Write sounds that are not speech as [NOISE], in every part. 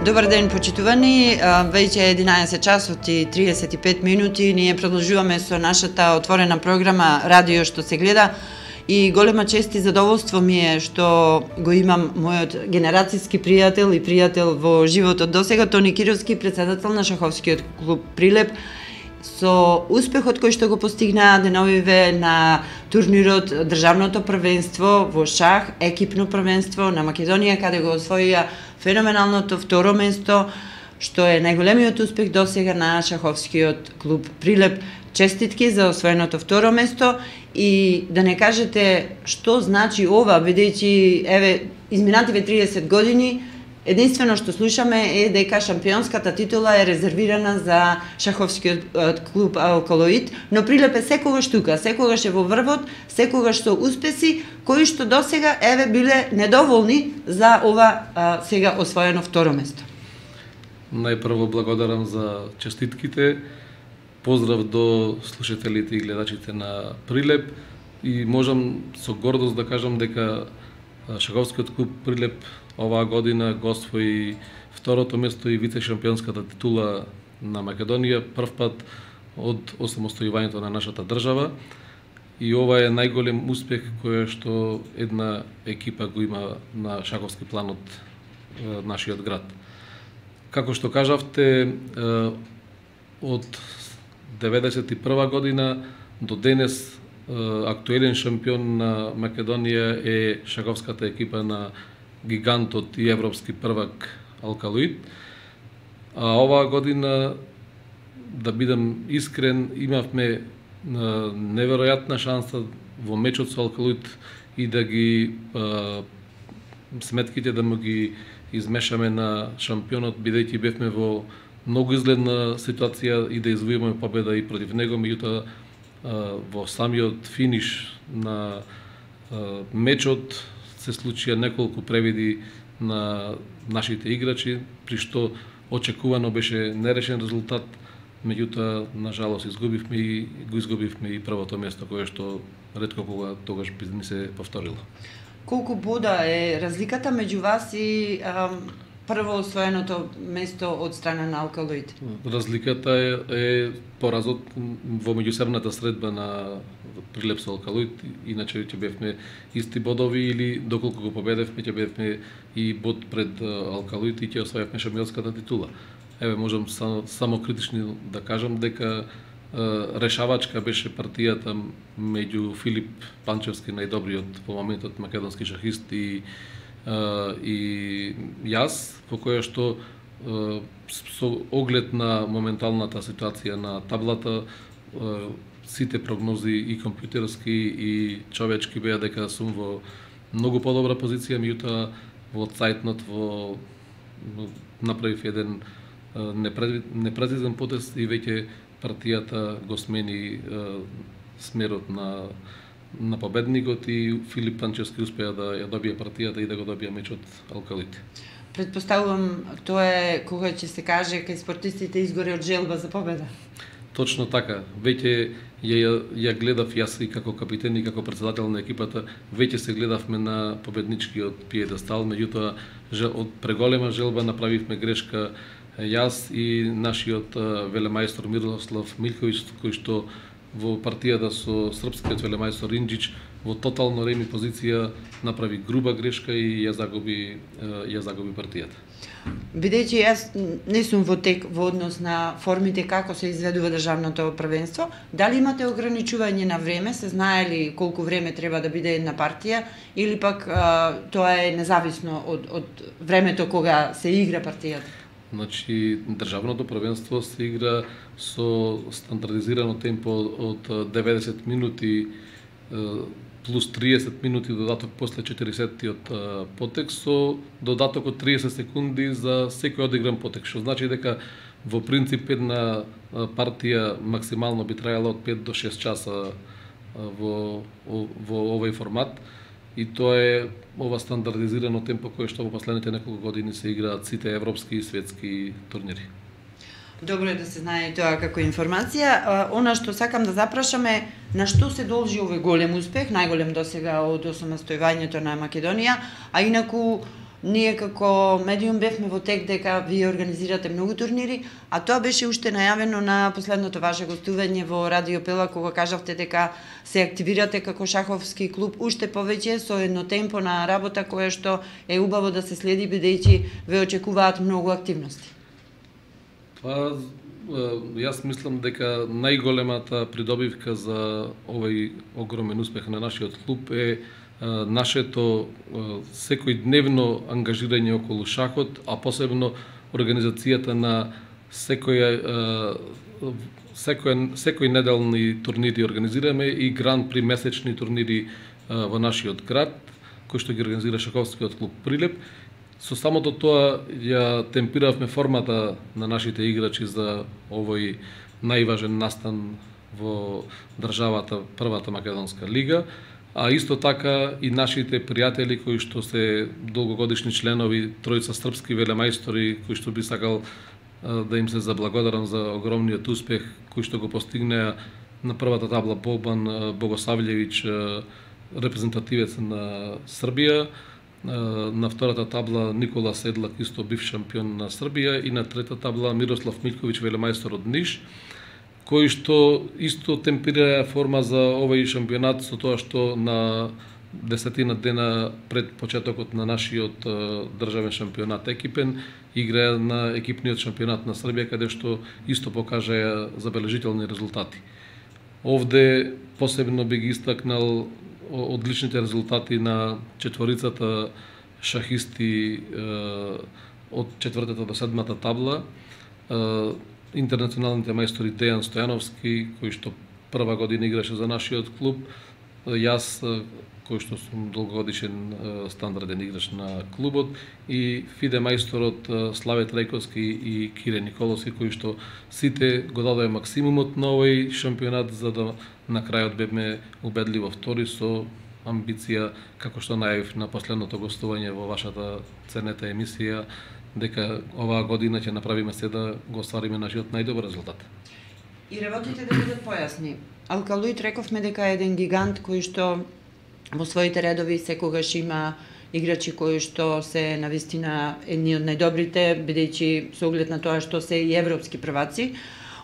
Добар ден, почитувани. Веќе 11 часот и 35 минути. Ние продолжуваме со нашата отворена програма Радио што се гледа и голема чест и задоволство ми е што го имам мојот генерацијски пријател и пријател во животот досега Тони Кировски, председател на шаховскиот клуб Прилеп со успехот кој што го постигнаа деновиве на турнирот државното првенство во шах, екипно првенство на Македонија каде го освоија феноменалното второ место, што е најголемиот успех досега на шаховскиот клуб Прилеп. Честитки за освоеното второ место и да не кажете што значи ова, бидејќи еве изминативе 30 години Единствено што слушаме е дека шампионската титула е резервирана за шаховскиот клуб Алкалоид, но Прилеп секогаш тука, секогаш е во врвот, секогаш со успеси кои што досега еве биле недоволни за ова а, сега освоено второ место. Најпрво благодарам за честитките. Поздрав до слушателите и гледачите на Прилеп и можам со гордост да кажам дека Шаховскиот клуб Прилеп оваа година го освои второто место и вице шампионската титула на Македонија прв пат од осамостојувањето на нашата држава. И ова е најголем успех кој што една екипа го има на шаковски план од нашиот град. Како што кажавте, од 91 година до денес актуелен шампион на Македонија е шаговската екипа на гигантот и европски првак Алкалоид. А оваа година, да бидам искрен, имавме неверојатна шанса во мечот со Алкалоид и да ги а, сметките да му ги измешаме на шампионот, бидејќи бевме во многу изгледна ситуација и да извојуваме победа и против него, меѓутоа во самиот финиш на мечот се случија неколку превиди на нашите играчи, при што очекувано беше нерешен резултат, меѓутоа, на жалост, изгубивме и го изгубивме и првото место кое што ретко кога тогаш би ни се повторило. Колку бода е разликата меѓу вас и ам, прво освоеното место од страна на алкалоид? Разликата е, е поразот во меѓусебната средба на прилеп со алкалоид, иначе ќе бевме исти бодови или доколку го победевме ќе бевме и бод пред алкалоид и ќе освоевме шампионската титула. Еве можам само, само критични да кажам дека решавачка беше партијата меѓу Филип Панчевски, најдобриот по моментот македонски шахист и и јас, по која што со оглед на моменталната ситуација на таблата, сите прогнози и компјутерски и човечки беа дека сум во многу подобра позиција, меѓутоа во цајтнот во направив еден непрецизен потез и веќе партијата го смени смерот на на победникот и Филип Панчевски успеа да ја добие партијата и да го добие мечот Алкалите. Предпоставувам тоа е кога ќе се каже кај спортистите изгоре од желба за победа. Точно така. Веќе ја, ја гледав јас и како капитен и како председател на екипата, веќе се гледавме на победничкиот пиедестал, меѓутоа од преголема желба направивме грешка јас и нашиот велемајстор Мирослав Милковиќ кој што во партијата со српскиот велемајстор Ринџич во тотално реми позиција направи груба грешка и ја загуби ја загуби партијата. Бидејќи јас не сум во тек во однос на формите како се изведува државното првенство, дали имате ограничување на време, се знае ли колку време треба да биде една партија или пак а, тоа е независно од од времето кога се игра партијата? Значи, државното првенство се игра со стандардизирано темпо од 90 минути плюс 30 минути додаток после 40-тиот потек со додаток од 30 секунди за секој одигран потек, што значи дека во принцип една партија максимално би трајала од 5 до 6 часа во, во овој формат и тоа е ова стандардизирано темпо кое што во последните неколку години се играат сите европски и светски турнири. Добро е да се знае тоа како информација. Она што сакам да запрашаме, на што се должи овој голем успех, најголем досега од осамостојувањето на Македонија, а инаку Ние како медиум бевме во тек дека вие организирате многу турнири, а тоа беше уште најавено на последното ваше гостување во Радио Пела кога кажавте дека се активирате како шаховски клуб уште повеќе со едно темпо на работа кое што е убаво да се следи бидејќи ве очекуваат многу активности. Па јас мислам дека најголемата придобивка за овој огромен успех на нашиот клуб е нашето секој дневно ангажирање околу шахот, а посебно организацијата на секој секој секој неделни турнири организираме и гран при месечни турнири во нашиот град, кој што ги организира Шаковскиот клуб Прилеп. Со самото тоа ја темпиравме формата на нашите играчи за овој најважен настан во државата, првата македонска лига а исто така и нашите пријатели кои што се долгогодишни членови тројца српски велемајстори кои што би сакал да им се заблагодарам за огромниот успех кој што го постигнеа на првата табла Бобан Богосављевиќ репрезентативец на Србија, на втората табла Никола Седлак исто бив шампион на Србија. И на трета табла Мирослав Милковиќ велемајстор од Ниш кој што исто темперира форма за овој шампионат со тоа што на десетина дена пред почетокот на нашиот државен шампионат екипен игра на екипниот шампионат на Србија каде што исто покажа забележителни резултати. Овде посебно би ги истакнал одличните резултати на четворицата шахисти од четвртата до седмата табла интернационалните мајстори Дејан Стојановски, кој што прва година играше за нашиот клуб, јас кој што сум долгогодишен стандарден играч на клубот и Фиде мајсторот Славе Трајковски и Кире Николовски кои што сите го дадоа максимумот на овој шампионат за да на крајот бевме убедливо втори со амбиција како што најавив на последното гостување во вашата ценета емисија дека оваа година ќе направиме се да го оствариме нашиот најдобар резултат. И работите да бидат појасни. Алкалуид рековме дека е еден гигант кој што во своите редови секогаш има играчи кои што се на вистина едни од најдобрите, бидејќи со оглед на тоа што се и европски прваци.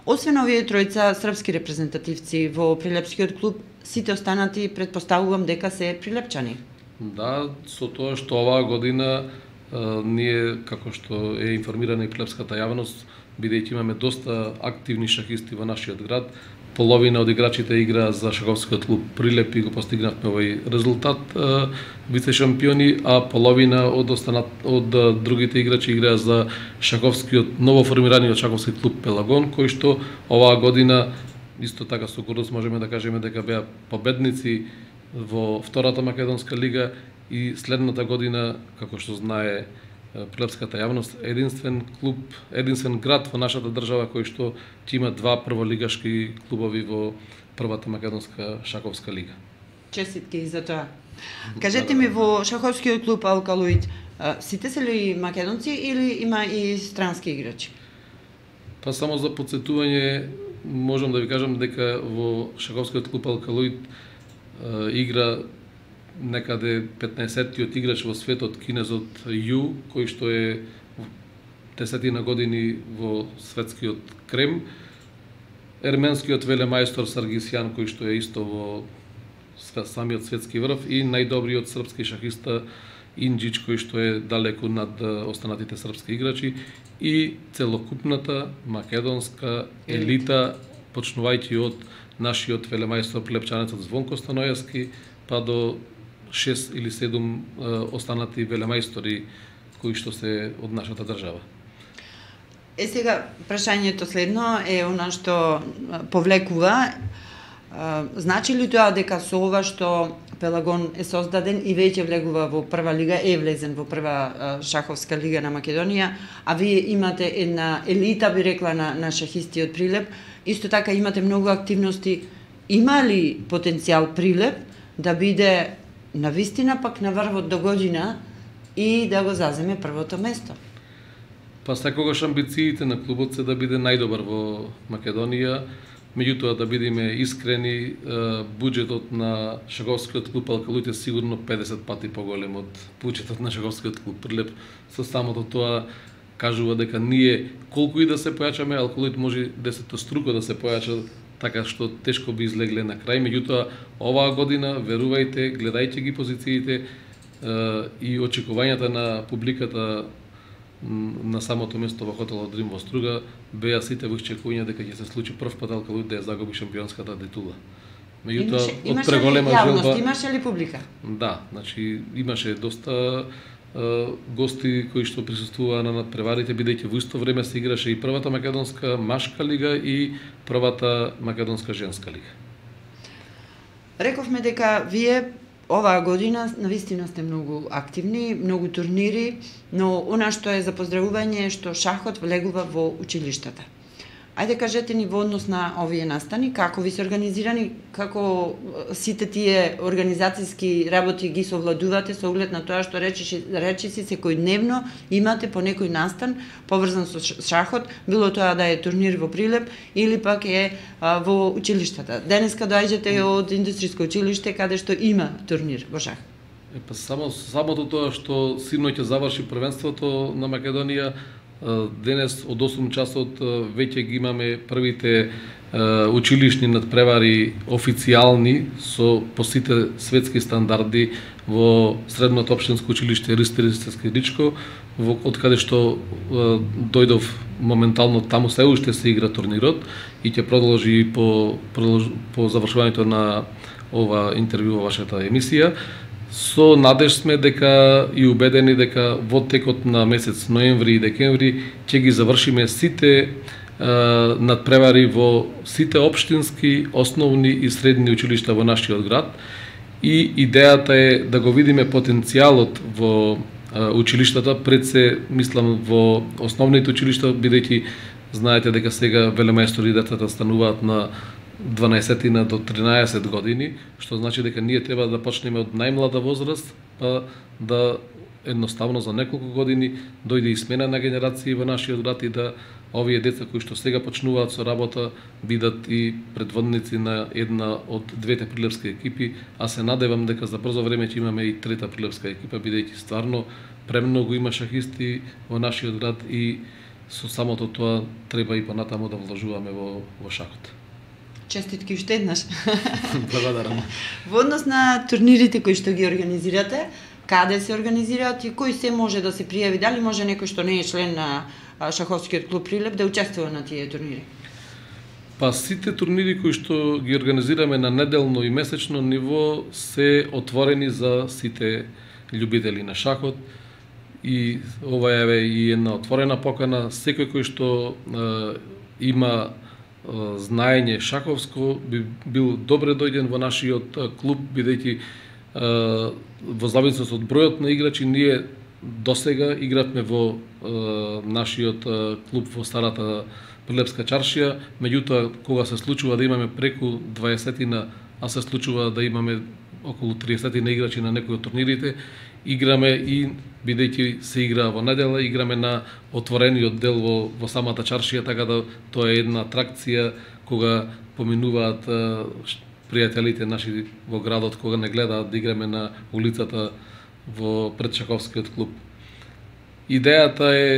Освен овие тројца српски репрезентативци во Прилепскиот клуб, сите останати предпоставувам дека се прилепчани. Да, со тоа што оваа година ние, како што е информирана и плебската јавност, бидејќи имаме доста активни шахисти во нашиот град, половина од играчите игра за шаховскиот клуб Прилеп и го постигнавме овој резултат вице шампиони, а половина од останат од другите играчи играа за шаховскиот новоформираниот шаховски клуб Пелагон, кој што оваа година исто така со гордост можеме да кажеме дека беа победници во втората македонска лига и следната година, како што знае прилепската јавност, единствен клуб, единствен град во нашата држава кој што ќе има два прволигашки клубови во првата македонска шаковска лига. Честитки за тоа. Кажете ми во шаховскиот клуб Алкалуид, сите се ли македонци или има и странски играчи? Па само за подсетување можам да ви кажам дека во шаховскиот клуб Алкалуид игра некаде 15-тиот играч во светот, кинезот Ю, кој што е десетина години во светскиот крем, ерменскиот велемајстор Саргисјан, кој што е исто во самиот светски врв и најдобриот српски шахиста Инджич, кој што е далеку над останатите српски играчи и целокупната македонска елита, почнувајќи од нашиот велемајстор плепчанецот Звонко Станојевски, па до 6 или 7 останати велемајстори кои што се од нашата држава. Е сега прашањето следно е она што повлекува значи ли тоа дека со ова што Пелагон е создаден и веќе влегува во прва лига, е влезен во прва шаховска лига на Македонија, а вие имате една елита, би рекла, на, на шахисти од Прилеп, исто така имате многу активности. Има ли потенцијал Прилеп да биде на вистина пак на врвот до година и да го заземе првото место. Па секогаш амбициите на клубот се да биде најдобар во Македонија. меѓутоа да бидеме искрени, буџетот на Шаговскиот клуб Алкалуит е сигурно 50 пати поголем од буџетот на Шаговскиот клуб Прилеп. Со самото тоа кажува дека ние колку и да се појачаме, Алкалуит може десетоструко да се појача така што тешко би излегле на крај, меѓутоа оваа година, верувајте, гледајте ги позициите и очекувањата на публиката на самото место во хотелот Дрим во Струга беа сите во очекување дека ќе се случи прв пат Алкалуит да ја загуби шампионската титула. Меѓутоа од преголема желба имаше ли публика? Да, значи имаше доста гости кои што присуствуваа на надпреварите бидејќи во исто време се играше и првата македонска машка лига и првата македонска женска лига. Рековме дека вие оваа година навистина сте многу активни, многу турнири, но она што е за поздравување е што шахот влегува во училиштата. Ајде кажете ни во однос на овие настани, како ви се организирани, како сите тие организацијски работи ги совладувате со оглед на тоа што речи, речи си секојдневно имате по некој настан поврзан со шахот, било тоа да е турнир во Прилеп или пак е а, во училиштата. Денеска доаѓате од индустријско училиште каде што има турнир во шах. Е, па само самото тоа што силно ќе заврши првенството на Македонија Денес од 8 часот веќе ги имаме првите училишни надпревари официјални со посите светски стандарди во средното општинско училиште Ристеристески Ричко, во од каде што дојдов моментално таму се уште се игра турнирот и ќе продолжи по по завршувањето на ова интервју во вашата емисија. Со надеж сме дека и убедени дека во текот на месец ноември и декември ќе ги завршиме сите е, надпревари во сите општински, основни и средни училишта во нашиот град. И идејата е да го видиме потенцијалот во училиштата, пред се мислам во основните училишта, бидејќи знаете дека сега велемајстори децата стануваат на 12 до 13 години, што значи дека ние треба да почнеме од најмлада возраст, па да едноставно за неколку години дојде и смена на генерации во нашиот град и да овие деца кои што сега почнуваат со работа бидат и предводници на една од двете прилепски екипи, а се надевам дека за брзо време ќе имаме и трета прилепска екипа, бидејќи стварно премногу има шахисти во нашиот град и со самото тоа треба и понатаму да вложуваме во, во шахот. Честитки уште еднаш. [LAUGHS] Благодарам. Во однос на турнирите кои што ги организирате, каде се организираат и кој се може да се пријави? Дали може некој што не е член на шаховскиот клуб Прилеп да учествува на тие турнири? Па сите турнири кои што ги организираме на неделно и месечно ниво се отворени за сите љубители на шахот и ова е и една отворена покана секој кој што е, има знаење шаковско би бил добре дојден во нашиот клуб бидејќи во зависност од бројот на играчи ние досега игравме во нашиот клуб во старата Прилепска чаршија, меѓутоа кога се случува да имаме преку 20 на, а се случува да имаме околу 30 на играчи на некои од турнирите, играме и бидејќи се игра во недела, играме на отворениот дел во, во самата чаршија, така да тоа е една атракција кога поминуваат пријателите наши во градот, кога не гледаат да играме на улицата во предшаковскиот клуб. Идејата е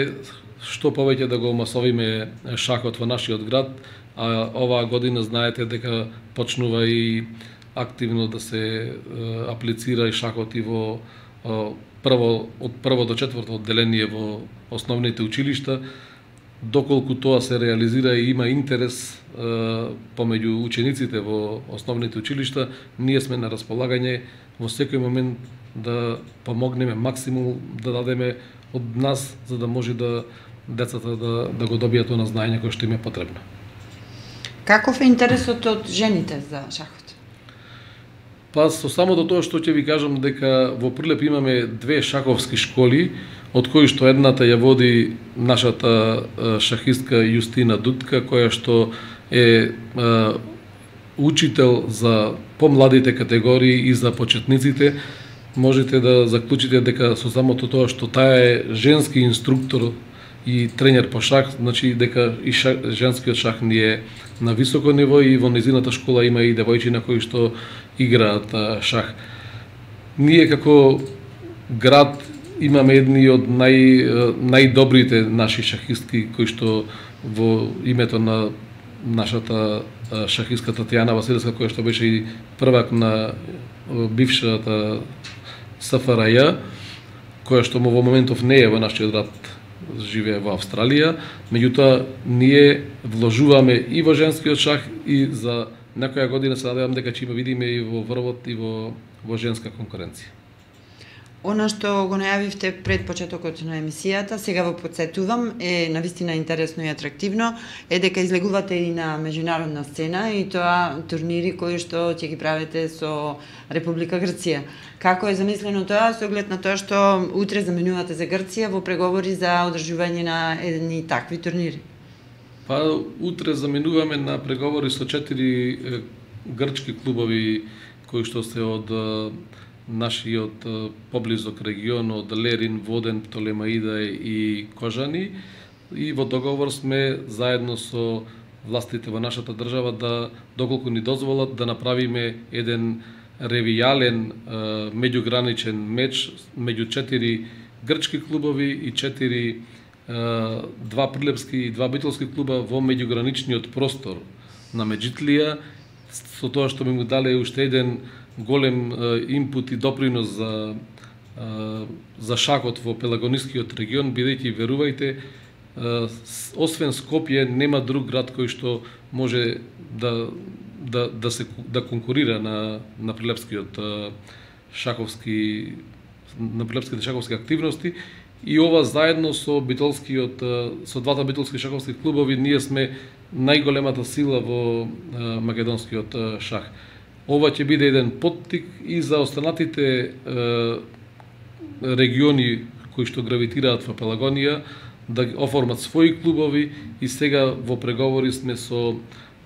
што повеќе да го масовиме шахот во нашиот град, а оваа година знаете дека почнува и активно да се аплицира и шахот и во прво од прво до четврто одделение во основните училишта, доколку тоа се реализира и има интерес е, помеѓу учениците во основните училишта, ние сме на располагање во секој момент да помогнеме максимум да дадеме од нас за да може да децата да да го добијат она знаење кое што им е потребно. Каков е интересот од жените за шахот? Па со самото тоа што ќе ви кажам дека во Прилеп имаме две шаковски школи, од кои што едната ја води нашата шахистка Јустина Дудка, која што е учител за помладите категории и за почетниците, можете да заклучите дека со самото тоа што таа е женски инструктор и тренер по шах, значи дека и шах, женскиот шах ни е на високо ниво и во незината школа има и девојчина кои што играат шах. Ние како град имаме едни од нај, најдобрите наши шахистки кои што во името на нашата шахистка Татјана Василевска која што беше и првак на бившата СФРЈ, која што во моментов не е во нашиот град живее во Австралија, меѓутоа ние вложуваме и во женскиот шах и за некоја година се надевам дека ќе има видиме и во врвот и во во женска конкуренција. Она што го најавивте пред почетокот на емисијата, сега во подсетувам, е навистина интересно и атрактивно, е дека излегувате и на меѓународна сцена и тоа турнири кои што ќе ги правите со Република Грција. Како е замислено тоа со оглед на тоа што утре заменувате за Грција во преговори за одржување на едни такви турнири? Па утре заменуваме на преговори со четири грчки клубови кои што се од нашиот поблизок регион од Лерин, Воден, Птолемаида и Кожани. И во договор сме заедно со властите во нашата држава да доколку ни дозволат да направиме еден ревијален меѓуграничен меч меѓу четири грчки клубови и четири два прилепски и два битолски клуба во меѓуграничниот простор на Меджитлија со тоа што ми му дале уште еден голем импут и допринос за за шакот во Пелагонискиот регион, бидејќи верувајте, освен Скопје нема друг град кој што може да да да се да конкурира на на прилепскиот шаковски на прилепските шаковски активности и ова заедно со битолскиот со двата битолски шаховски клубови ние сме најголемата сила во македонскиот шах. Ова ќе биде еден поттик и за останатите региони кои што гравитираат во Пелагонија да оформат своји клубови и сега во преговори сме со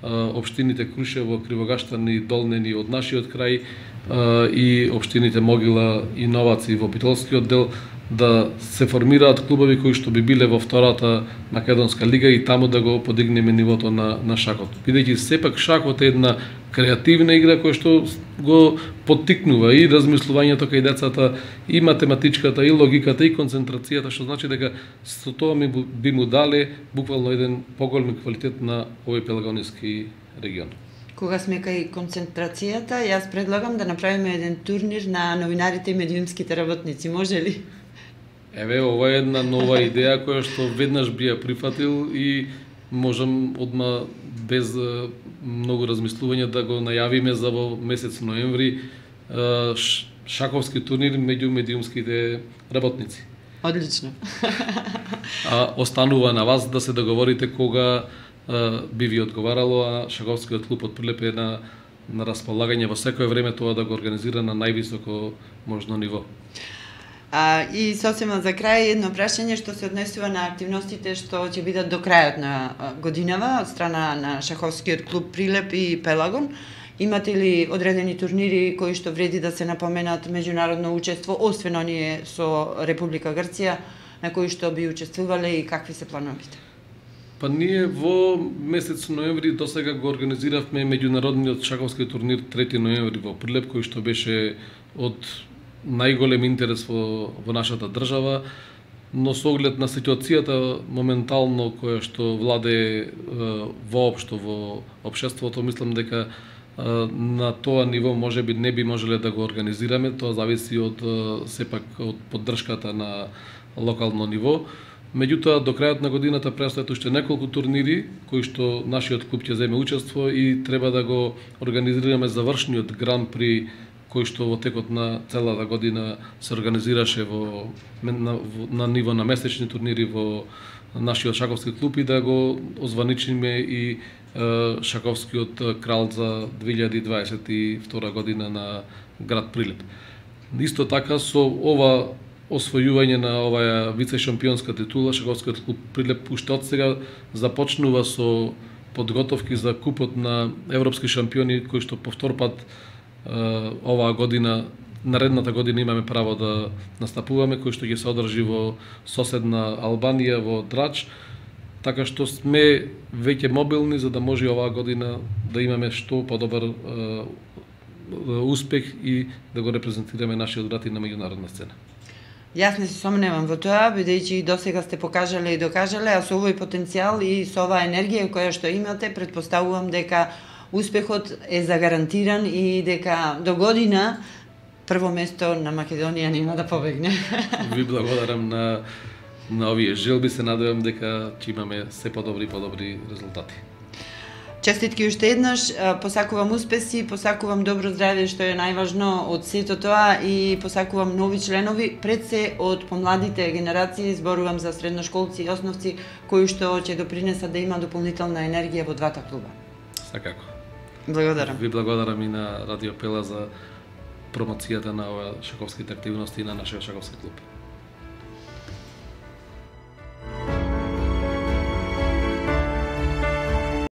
општините Крушево, Кривогаштани, Долнени од нашиот крај и општините Могила и Новаци во Битолскиот дел да се формираат клубови кои што би биле во втората македонска лига и таму да го подигнеме нивото на на шакот. Бидејќи сепак шакот е една креативна игра која што го поттикнува и размислувањето кај децата, и математичката, и логиката, и концентрацијата, што значи дека со тоа ми би му дале буквално еден поголем квалитет на овој пелагониски регион. Кога сме кај концентрацијата, јас предлагам да направиме еден турнир на новинарите и медиумските работници, може ли? Еве, ова е една нова идеја која што веднаш би ја прифатил и можам одма без многу размислување да го најавиме за во месец ноември шаковски турнир меѓу медиумските работници. Одлично. а останува на вас да се договорите кога би ви одговарало, а шаковскиот клуб од Прилеп е на на располагање во секое време тоа да го организира на највисоко можно ниво. А, и сосема за крај едно прашање што се однесува на активностите што ќе бидат до крајот на годинава од страна на шаховскиот клуб Прилеп и Пелагон. Имате ли одредени турнири кои што вреди да се напоменат меѓународно учество, освен оние со Република Грција, на кои што би учествувале и какви се плановите? Па ние во месец ноември до сега го организиравме меѓународниот шаховски турнир 3 ноември во Прилеп кој што беше од најголем интерес во, во нашата држава, но со оглед на ситуацијата моментално која што владе воопшто во општеството, мислам дека на тоа ниво може би не би можеле да го организираме, тоа зависи од сепак од поддршката на локално ниво. Меѓутоа, до крајот на годината престојат уште неколку турнири кои што нашиот клуб ќе земе учество и треба да го организираме завршниот гран при кој што во текот на целата година се организираше во, на, на ниво на месечни турнири во нашиот шаковски клуб и да го озваничиме и е, шаковскиот крал за 2022 година на град Прилеп. Исто така со ова освојување на оваа вице шампионска титула, шаковскиот клуб Прилеп уште од сега започнува со подготовки за купот на европски шампиони кои што повторпат пат оваа година наредната година имаме право да настапуваме, кој што ќе се одржи во соседна Албанија во Драч, така што сме веќе мобилни за да може оваа година да имаме што подобар успех и да го репрезентираме нашиот град и на меѓународна сцена. Јас не се сомневам во тоа, бидејќи до сега сте покажале и докажале, а со овој потенцијал и со оваа енергија која што имате, предпоставувам дека успехот е загарантиран и дека до година прво место на Македонија нема да побегне. [LAUGHS] Ви благодарам на на овие желби, се надевам дека ќе имаме се подобри и подобри резултати. Честитки уште еднаш, посакувам успеси, посакувам добро здравје што е најважно од сето тоа и посакувам нови членови, пред се од помладите генерации, зборувам за средношколци и основци кои што ќе допринесат да има дополнителна енергија во двата клуба. Сакако. Благодарам. Ви благодарам и на Радио Пела за промоцијата на ова шаковските активности на нашиот шаковски клуб.